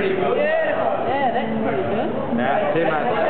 pretty good. Yeah, that's pretty good. Too much.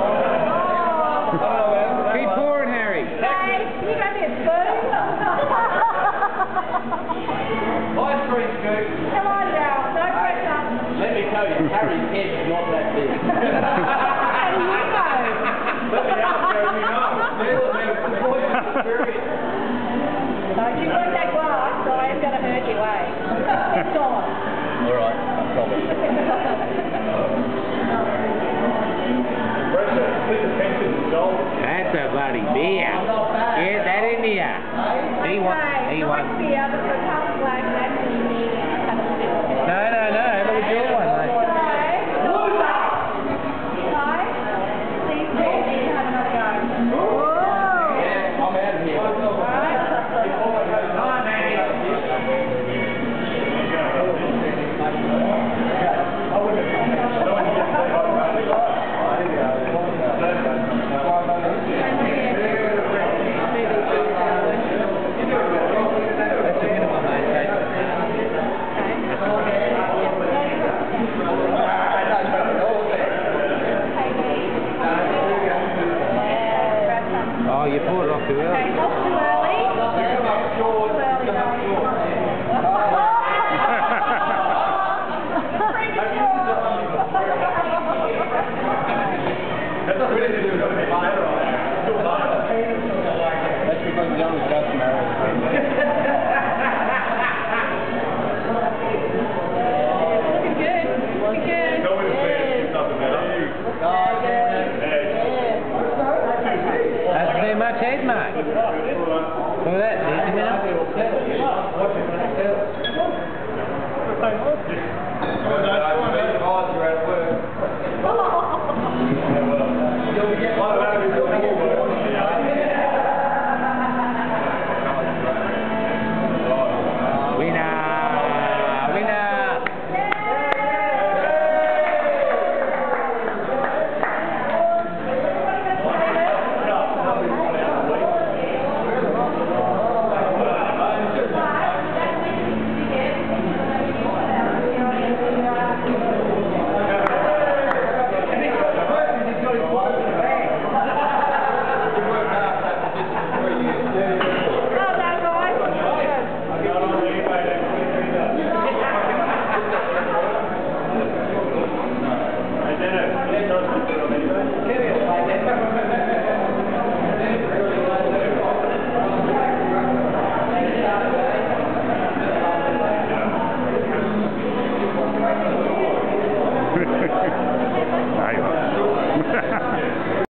bloody beer. Get that in there. They want, they want. No, no, no. Have a good one. Like. Thank you. Por la ciudad.